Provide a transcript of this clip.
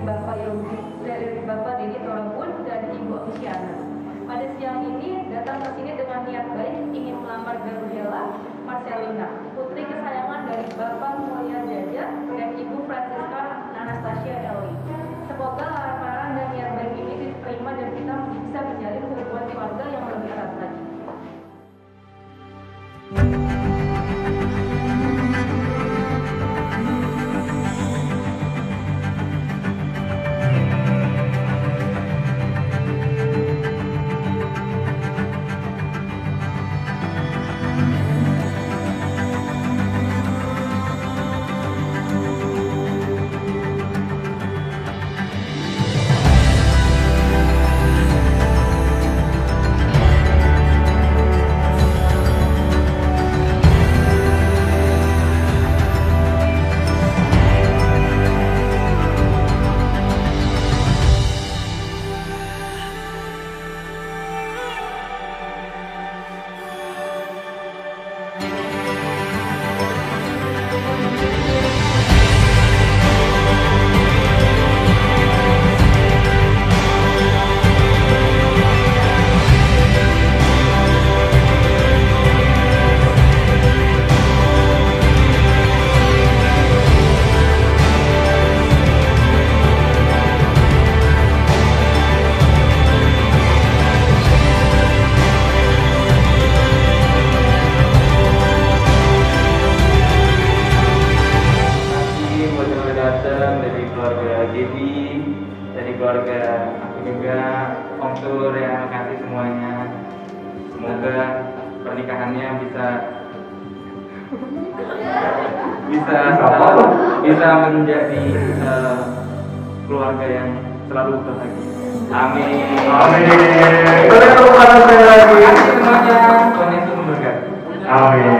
Bapak Yogi, dari Bapak Dedi Torabun dan Ibu Afisyana. Pada siang ini datang ke sini dengan niat baik ingin melamar Gabriela Marcelina, putri kesayangan dari Bapak Mulia Jaja dan Ibu Francisca Anastasia Eli. Semoga datang dari keluarga Gaby, dari keluarga aku juga, Om Sur yang kasih semuanya. Semoga pernikahannya bisa bisa selalu bisa menjadi eh, keluarga yang selalu bahagia. Amin. Amin. Terima kasih semuanya. Tuhan Yesus memberkati. Amin.